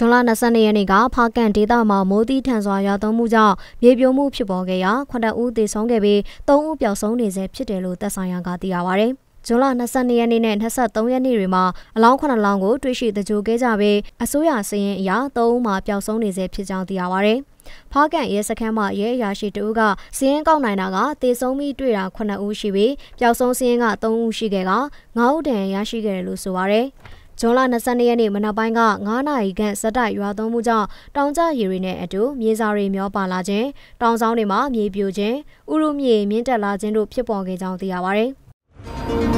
ဇွန်လ22ရက်နေ့ကဖားကန်ဒေသမှာမိုးသီးထန်စွာရွာသွန်းမှုကြောင့်မြေပြိုမှုဖြစ်ပေါ်ခဲ့ရာ9ဦးသေဆုံးခဲ့ပြီး3ဦးပျောက်ဆုံးနေဆဲဖြစ်တယ်လို့သက်ဆိုင်ရာကသိရပါဗျ။ဇွန်လ22ရက်နေ့နဲ့23ရက်နေ့တွေမှာအလောင်း9လောင်းကိုတွေ့ရှိသကြိုခဲ့ကြပြီးအစိုးရစရင်အရာ3ဦးမှာပျောက်ဆုံးနေဆဲဖြစ်ကြောင်းသိရပါဗျ။ဖားကန်ရဲစခန်းမှာရဲအရာရှိတဦးကစည်ရင်ကောက်နိုင်တာကတေဆုံးပြီးတွေ့တာ9ဦးရှိပြီးပျောက်ဆုံးစည်ရင်က3ဦးရှိခဲ့က9ဦးတန်ရရှိခဲ့တယ်လို့ဆိုပါရယ် ဇွန်လ22ရက်နေ့မနက်ပိုင်းက9နာရီခန့်စက်တိုက်ရွာသွန်းမှုကြောင့်တောင်ကျရေတွေနဲ့အတူမြေစာတွေမျောပါလာခြင်းတောင်ဆောင်တွေမှာမြေပြိုခြင်းဥရုမြေမြင့်တက်လာခြင်းတို့ဖြစ်ပေါ်ခဲ့ကြောင်းသိရပါဗျ။